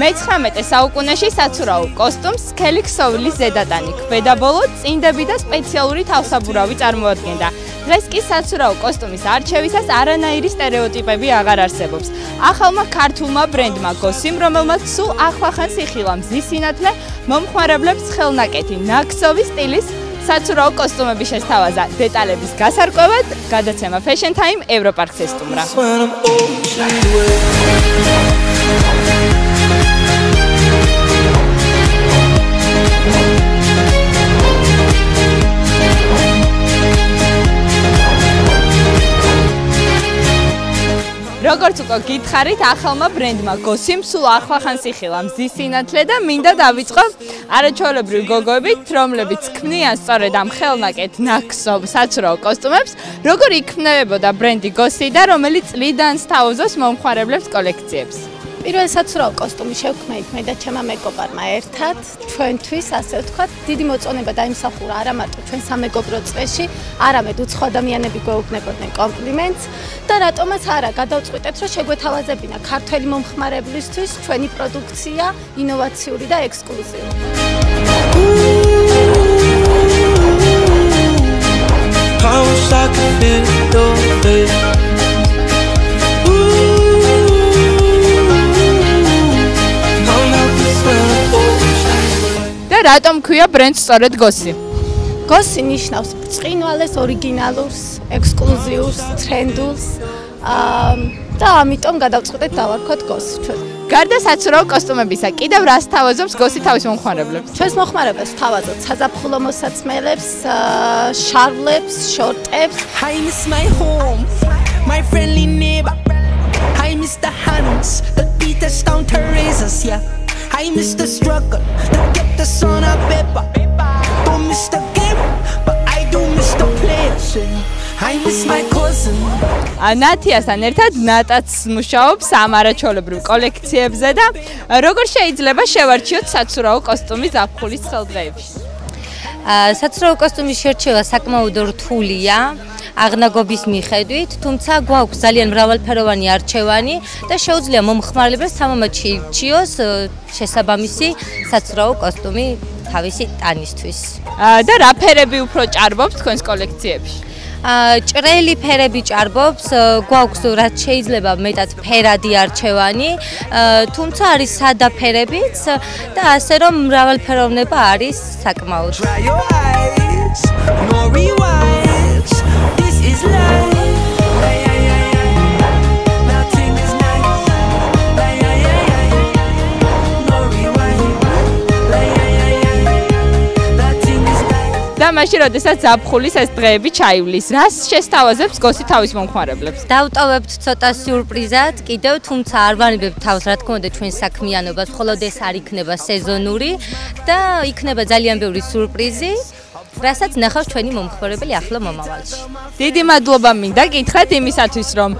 მე-19 საუკუნეში საცურაო კოსტუმს სქელი ქსოვილის ზედატანი, ქვედა ბოლო, წინდები და სპეციალური თავსაბურავი წარმოადგენდა. დღეს კი საცურაო კოსტუმის არჩევისას არანაირი стереოტიპები აღარ არსებობს. ახალმა ქართულმა ბრენდმა გოსიმ, რომელმაც სულ ახლახანს იხილა მზის სინათლე, მომხმარებლებს ხელნაკეთი ნაკსოვი სტილის საცურაო კოსტუმები შესთავაზა. დეტალების გასარკვევად გადაცემა Fashion Time ევროპარკს ესტუმრა. როგორც უკვე გითხარით, ახალმა ბრენდმა გოსიმ სულ ახლახანს იხილა მზის სინათლე და მინდა დავიწყო არაჩვეულებრივი გოგოებით, რომლებიც ქმნიან სწორედ ამ ხელნაკეთ ნაქსოვ საცურაო კოსტუმებს, როგორ იქმნებოდა ბრენდი გოსი და რომელი წლიდან სთავაზობს მომხმარებლებს კოლექციებს. პირველ საცურაო კოსტუმი შევქმნით მე და ჩემმა მეგობარმა ერთად. ჩვენთვის ასე ვთქვათ დიდი მოწონება დაიმსახურა არა მარტო ჩვენ სამეგობრო წრეში არამედ უცხო ადამიანები გვეუბნებოდნენ კომპლიმენტს და რატომაც არა გადავწყვიტეთ რომ შეგვეთავაზებინა ქართველი მომხმარებლისთვის ჩვენი პროდუქცია ინოვაციური და ექსკლუზიური. How I can feel your face რატომ ქვია ბრენდს სწორედ გოსი? გოსი ნიშნავს ბრწყინვალეს, ორიგინალურს, ექსკლუზიურს, ტრენდულს. აა და ამიტომ გადავწყვეტეთ დავარქოთ გოსი ჩვენ. გარდა საცურაო კოსტუმებისა, კიდევ რას თავაზობს გოსი თავის მომხმარებლებს? ჩვენს მომხმარებლებს თავაზობთ საზაფხულო მოსაცმელებს, შარვლებს, შორტებს. Hi miss my home. My friendly neighbor. Hi Mr. Hans, the Peter Stone Teresa's, yeah. I miss the struggle that kept us on our paper. Don't miss the game, but I do miss the pleasure. I miss my cousin. ანათიასთან ერთად ნატაც მუშაობს ამ არაჩვეულებრივ კოლექციებზე და როგორ შეიძლება შევარჩიოთ საცურაო კოსტუმის აფხულის ხელდღეებში? აა საცურაო კოსტუმის შერჩევა საკმაოდ რთულია. აღნაგობის მიხედვით, თუმცა გვაქვს ძალიან მრავალფეროვანი არჩევანი და შეუძლია მომხმარებელს სამომად შეირჩიოს შესაბამისი საცრაო კოსტუმი თავისი ტანისთვის. და რა ფერები უფრო ჭარბობს თქვენს კოლექციებში? ჭრელი ფერები ჭარბობს, გვაქვს რაც შეიძლება მეტად ფერადი არჩევანი, თუმცა არის სადა ფერებიც და ასე რომ მრავალფეროვნება არის საკმაოდ. მაშინ როდესაც ზაფხულის ეს დღეები ჩაივლის, რას შესთავაზებს გოსი თავის მომხმარებლებს? დავტოვებთ ცოტა სიურპრიზად, კიდევ თუმცა არ ვანებებ თავს, რა თქმა უნდა, ჩვენ საქმიანობას, მხოლოდ ეს არ იქნება სეზონური და იქნება ძალიან ბევრი სიურპრიზი. რასაც ნახავს ჩვენი მომხმარებელი ახლა მომავალში. დიდი მადლობა მინდა გითხრათ იმისათვის, რომ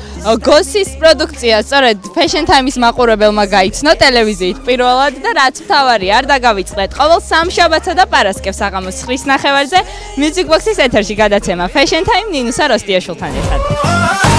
გოსის პროდუქცია სწორედ Fashion Time-ის მაყურებელმა გაიცნო ტელევიზიით პირველად და რაც თავარი არ დაგავიწყდეთ ყოველ სამშაბათსა და პარასკევს აღამოს 9-ის ნახევარზე Music Box-ის ეთერში გადაცემა Fashion Time ნინუსა როსტიაშვილთან ერთად.